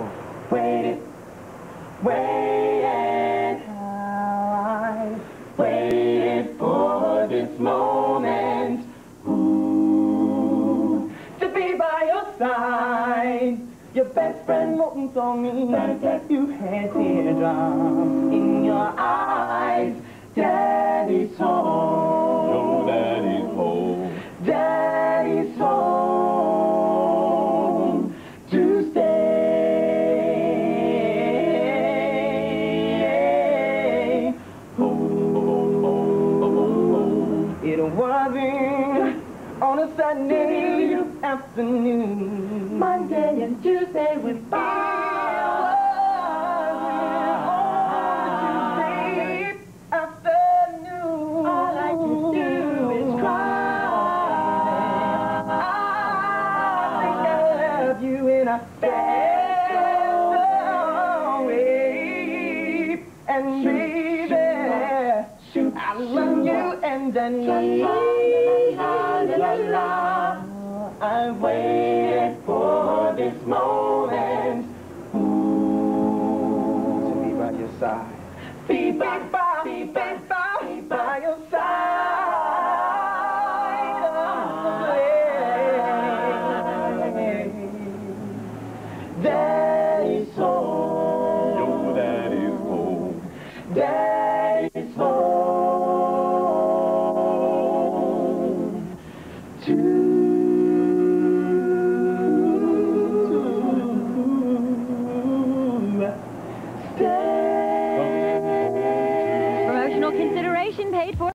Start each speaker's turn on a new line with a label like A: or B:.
A: for? Waiting, waiting. How I waited for this moment. Ooh, to be by your side. Your best friend Morton told me that you had teardrops in your eyes. Daddy's home. Wasn't on a Sunday afternoon.
B: Monday and Tuesday went by.
A: Afternoon. You and I need I waited for this moment Ooh, to be by
C: your side.
A: Be by, by, be by, by, be by your side. Daddy's home. Your daddy's
D: home.
A: Promotional
B: consideration paid for.